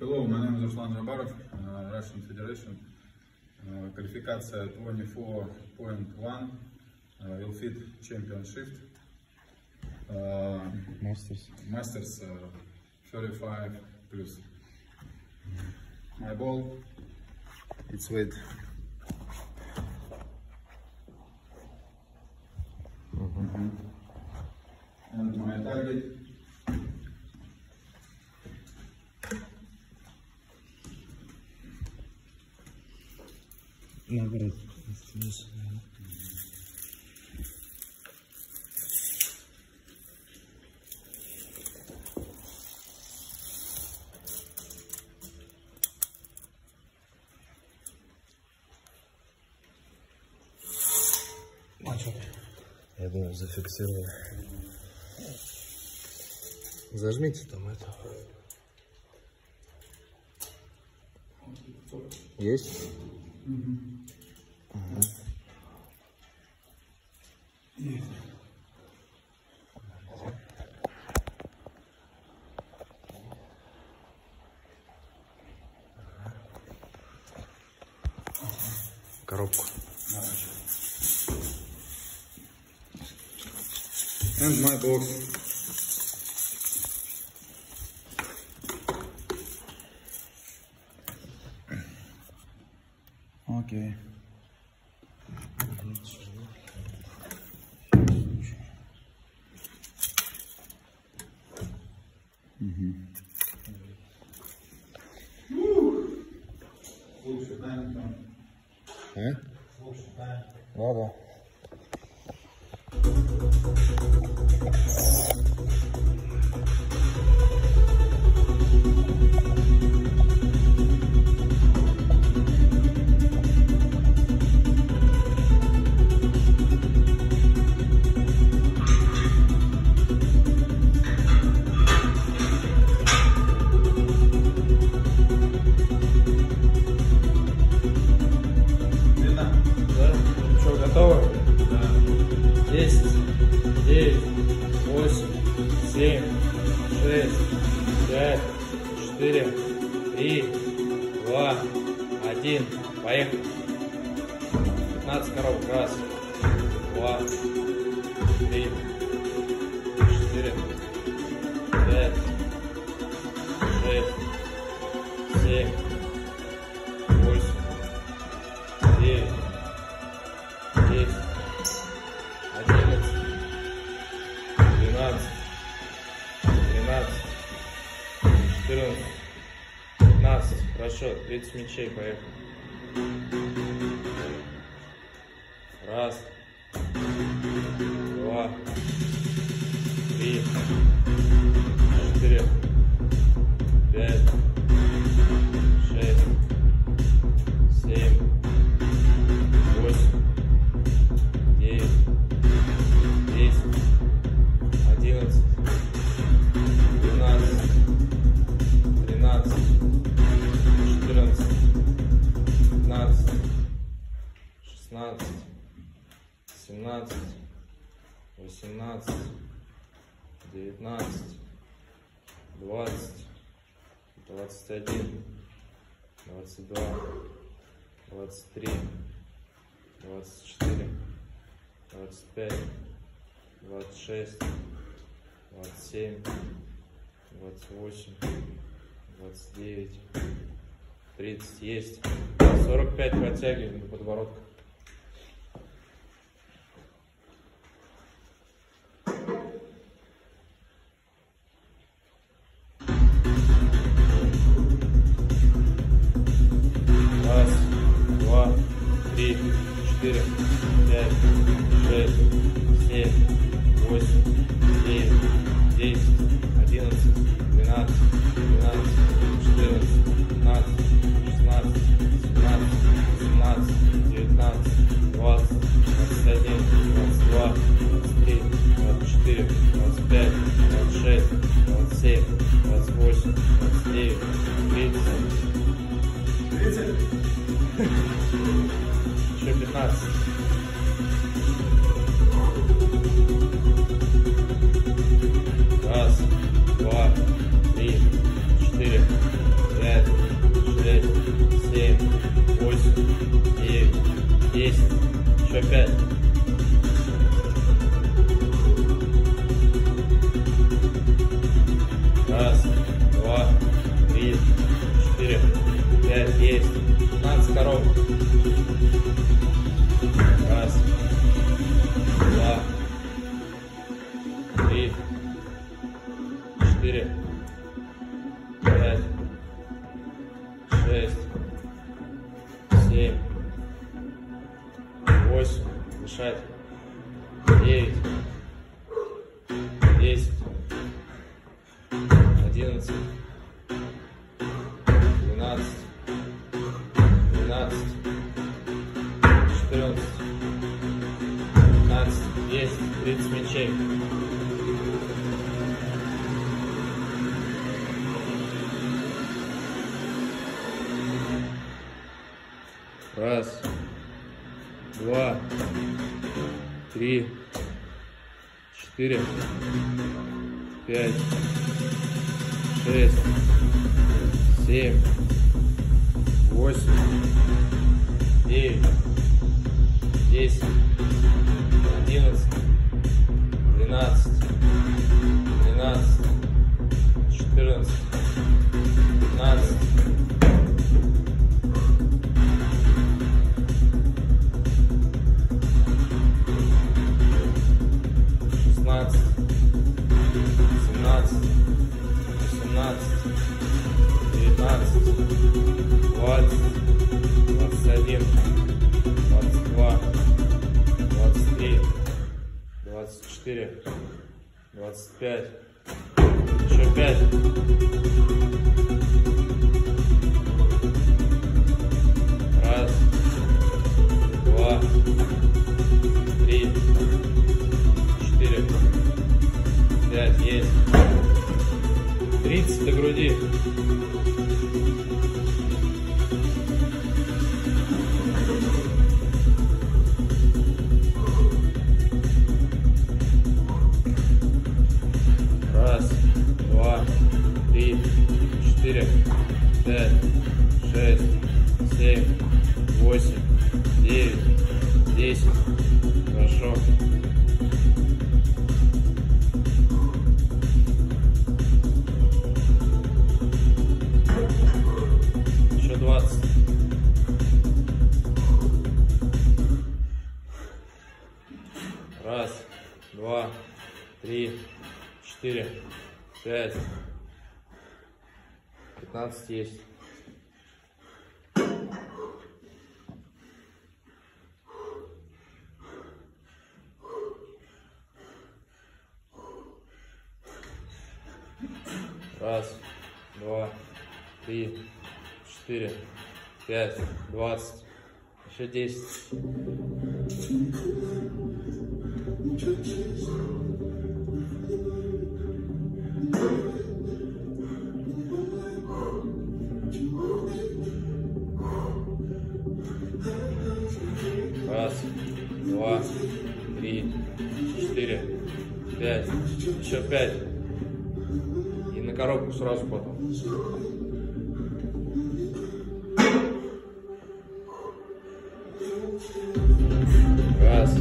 Hello, my name is Ruslan Jabarov, uh, Russian Federation. Uh, qualification 24.1, uh, will fit championship. Uh, Masters. Masters uh, 35 plus. My ball, it's weight. Mhm. And my target, Наоборот. Вниз. Я думаю, зафиксирую. Зажмите там это. Есть? Коробку. and my box. Окей. 嗯，拿着 Раз, два, три, четыре, пять, шесть, семь, восемь, девять, десять, одиннадцать, двенадцать, тринадцать, четырнадцать, пятнадцать. Хорошо, 30 мячей, поехали. Раз, два, три, четыре, пять, 19, 20, 21, 22, 23, 24, 25, 26, 27, 28, 29, 30 есть. 45 подтягиваем до подбородка. Пять, шесть, семь, восемь, девять, десять, одиннадцать, двенадцать, двенадцать, четырнадцать, пятнадцать, шестнадцать, семнадцать, семнадцать, девятнадцать, двадцать, двадцать один, двадцать два, двадцать три, двадцать четыре, двадцать пять, двадцать шесть, двадцать семь, двадцать восемь, двадцать девять, тридцать. Видите? еще 15. Раз, два, три, четыре, пять, шесть, семь, восемь, девять, десять, еще пять. Раз, два, три, четыре, пять, есть. 15 коров. Два, три, четыре, пять, шесть, семь, восемь, девять, десять, одиннадцать, двенадцать, тринадцать, четырнадцать, пятнадцать. Раз, два, три, четыре, пять, есть. Тридцать до груди. Три, четыре, пять, шесть, семь, восемь, девять, десять. Хорошо. Еще двадцать. Раз, два, три, четыре, пять. Пятнадцать есть. Раз, два, три, четыре, пять, двадцать. Еще десять. Пять. Еще пять. И на коробку сразу потом. Раз,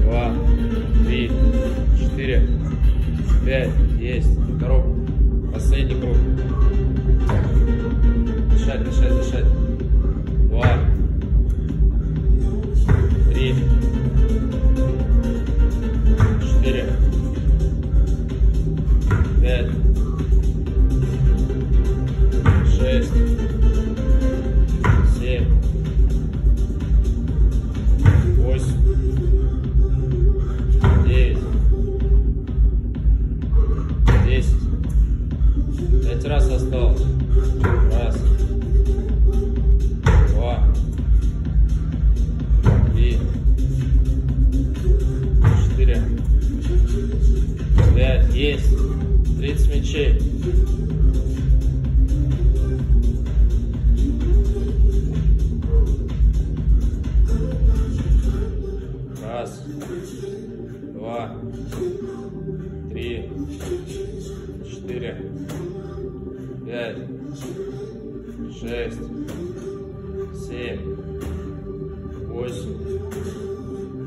два, три, четыре, пять. Есть. Тридцать мячей. Раз. Два. Три. Четыре. Пять. Шесть. Семь. Восемь.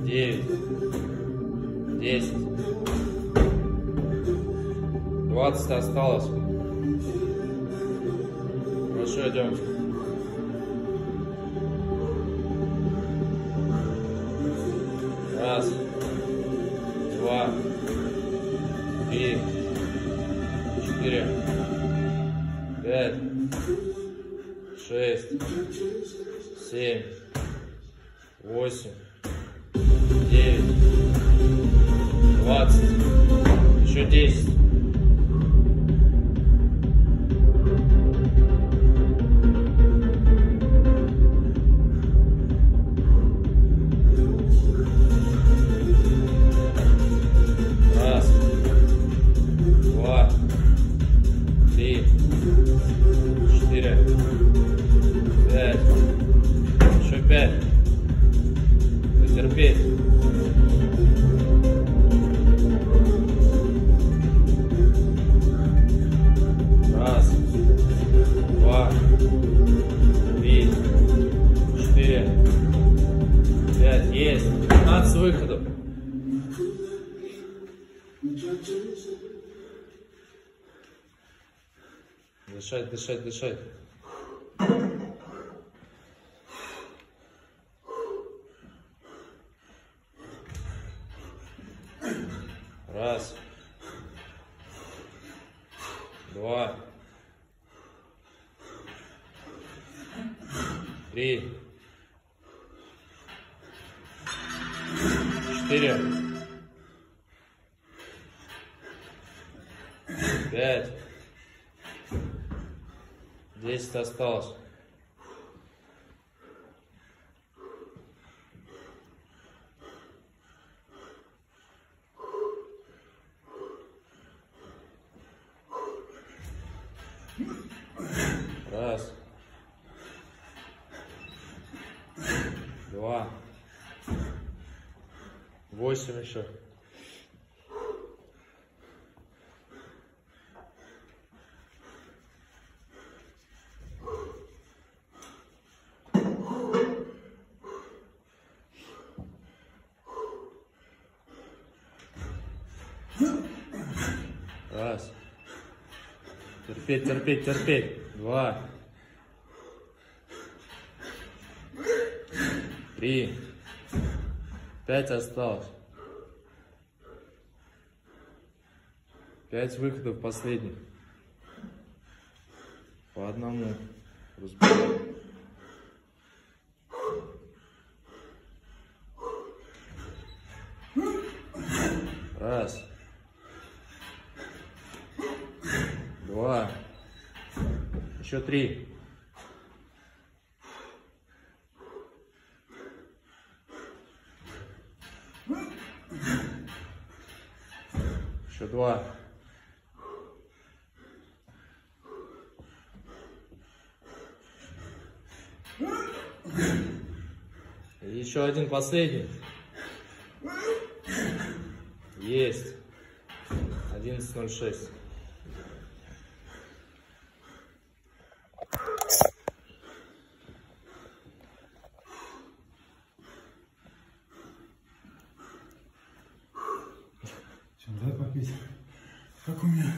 девять, десять, двадцать осталось. Хорошо, идем. Раз, два, три, четыре, пять, шесть, семь, восемь, девять, двадцать, еще десять. Пять. Есть. 15 выходов. Дышать, дышать, дышать. Раз. Два. Три. Четыре. Пять. Десять осталось. Раз. Два. Восемь еще. Раз. Терпеть, терпеть, терпеть. Два. Три. Пять осталось. Пять выходов последних. По одному. Разбираем. Раз. Два. Еще три. Еще два. И еще один последний. Есть. 11.06.